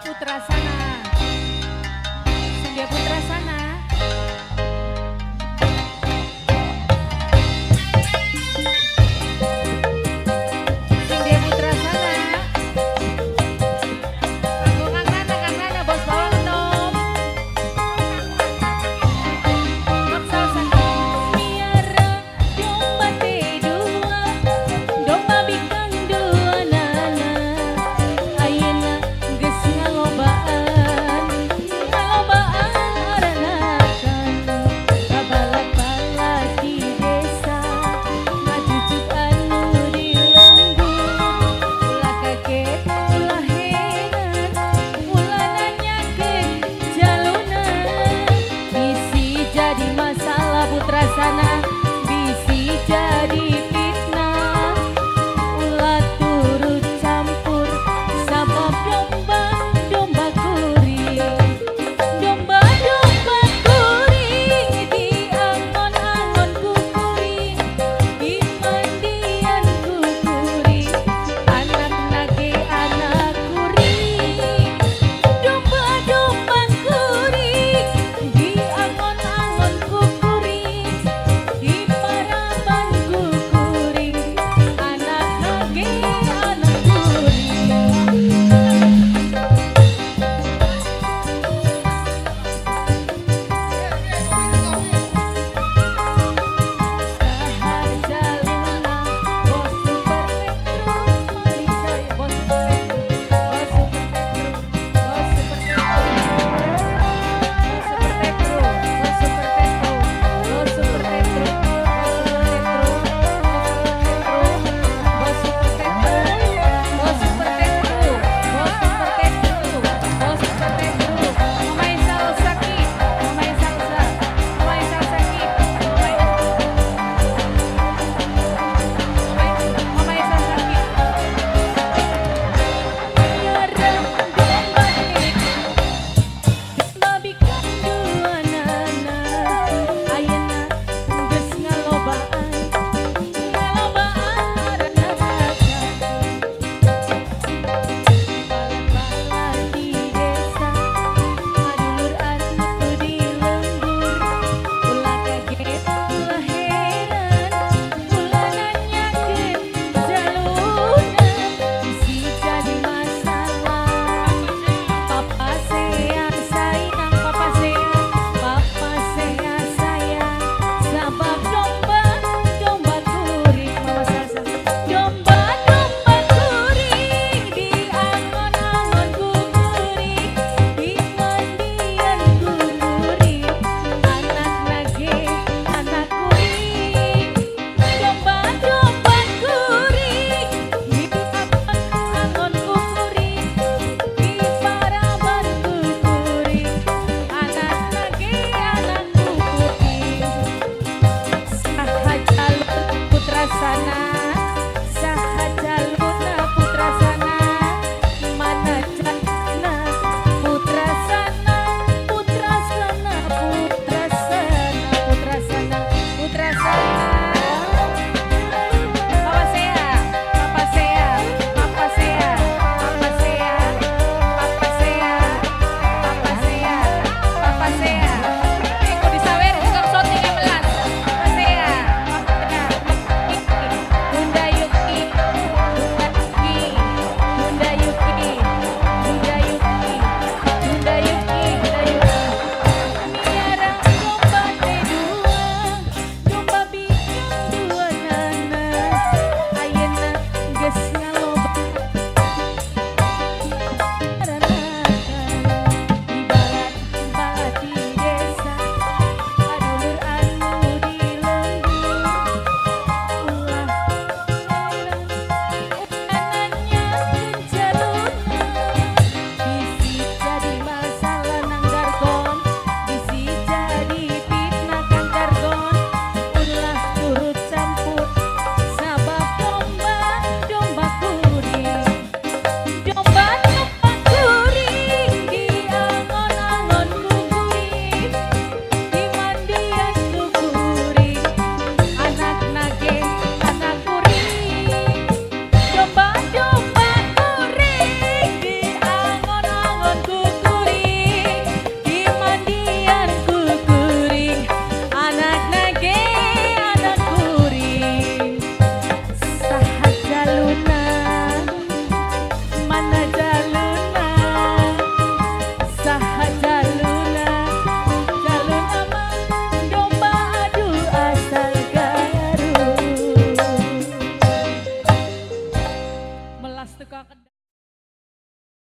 Putrasana